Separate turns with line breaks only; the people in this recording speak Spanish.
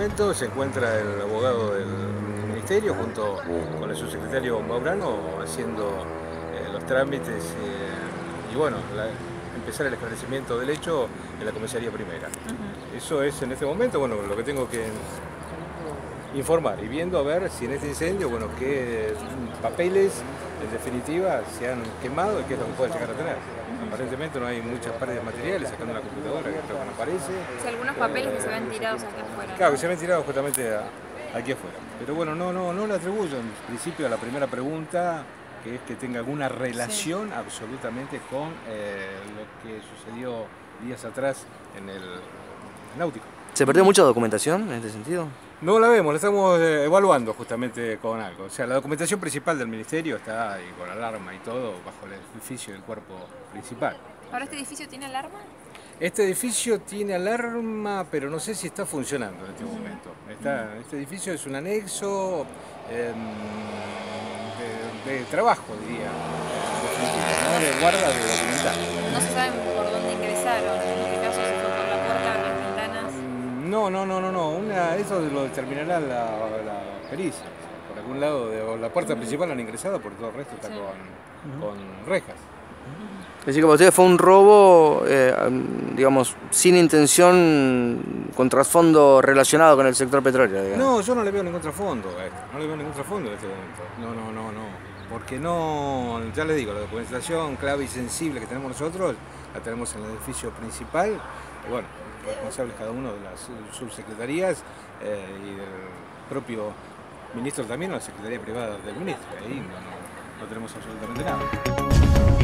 momento se encuentra el abogado del Ministerio junto con el subsecretario Maurano haciendo eh, los trámites eh, y bueno, empezar el esclarecimiento del hecho en la comisaría primera. Eso es en este momento, bueno, lo que tengo que informar y viendo a ver si en este incendio, bueno, qué papeles en definitiva se han quemado y qué es lo que puede llegar a tener. Aparentemente no hay muchas pérdidas materiales, sacando la computadora que que no aparece.
O algunos papeles que se ven tirados aquí afuera.
Claro, que se ven tirados justamente aquí afuera. Pero bueno, no, no, no le atribuyo en principio a la primera pregunta que es que tenga alguna relación absolutamente con eh, lo que sucedió días atrás en el náutico.
¿Se perdió mucha documentación en este sentido?
No la vemos, la estamos eh, evaluando justamente con algo. O sea, la documentación principal del ministerio está ahí con alarma y todo bajo el edificio del cuerpo principal.
¿Ahora este edificio tiene alarma?
Este edificio tiene alarma, pero no sé si está funcionando en este momento. este edificio es un anexo em, de, trabajo, diría, de guarda de documental.
No se sabe por dónde ingresaron.
No, no, no, no, no. Una, eso lo determinará la, la pericia. Por algún lado, de, la puerta principal han ingresado, por todo el resto está con, con, rejas.
Es decir, que para ustedes fue un robo, eh, digamos, sin intención, con trasfondo relacionado con el sector petróleo.
No, yo no le veo ningún trasfondo no le veo ningún trasfondo en este momento. No, no, no, no. Porque no, ya les digo, la documentación clave y sensible que tenemos nosotros la tenemos en el edificio principal. Y bueno, responsables cada uno de las subsecretarías eh, y del propio ministro también, la secretaría privada del ministro. Ahí no tenemos absolutamente nada.